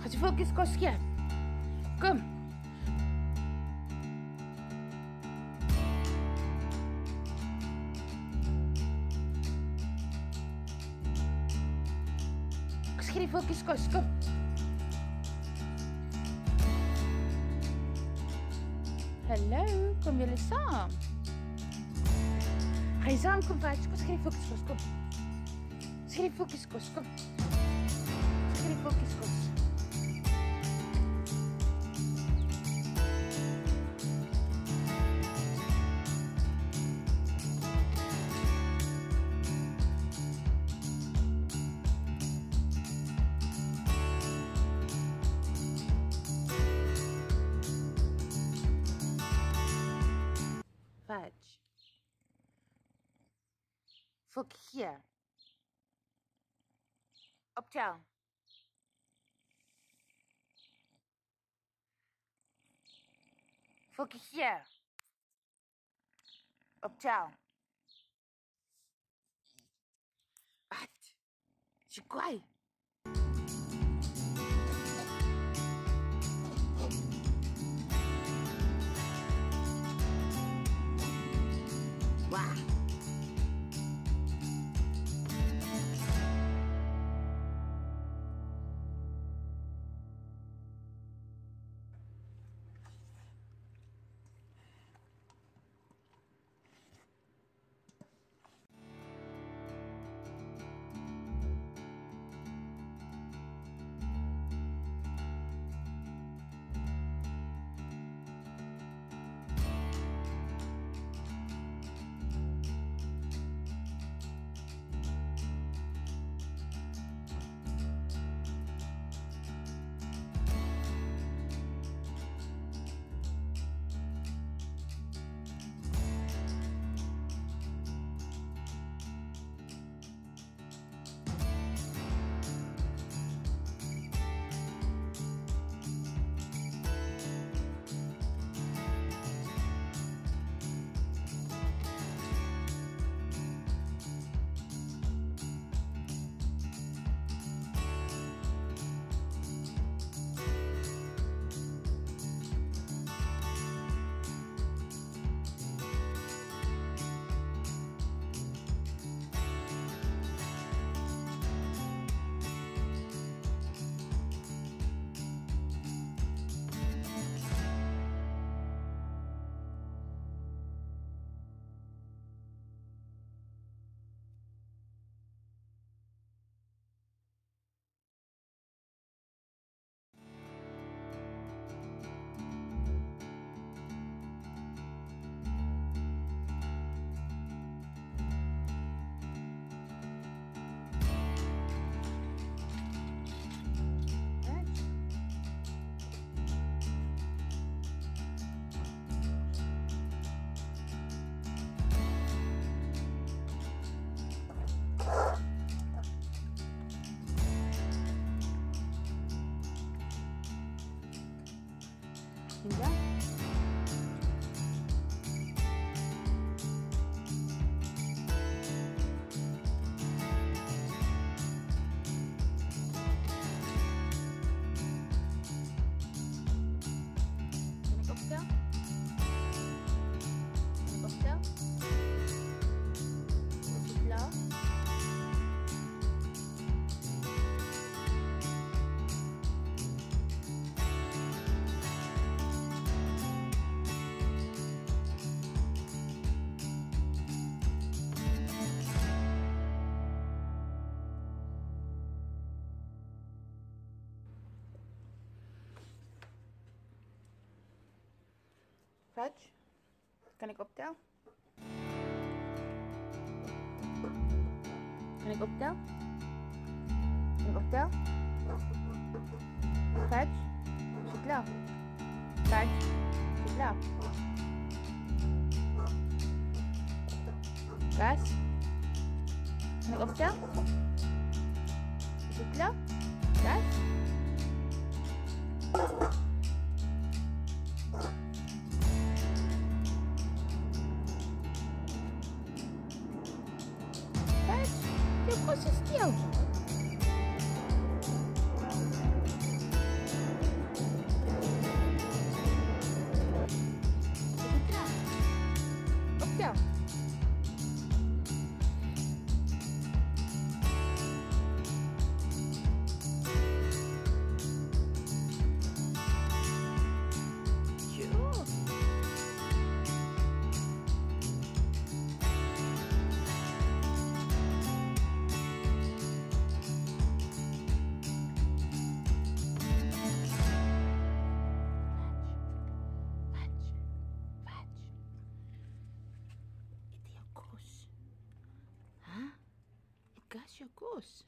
Gaan jy voeltjies kos gee? Kom. Ek gee die voeltjies kos, kom. Hallo, kom julle saam? Hy saam kom vat, kom skryf fokus kos, kom. Skryf fokus kos, kom. Skryf fokus kos. Fudge. Fok hier. Optel. Fok hier. Optel. Wat? Is 진짜? 이거 껍데기? Fudge, kan ik optel? Kan ik optel? Kan ik optel? Is je klaar? Is je klaar? Gas, kan ik optel? Je klaar? Gas? Hello. of course.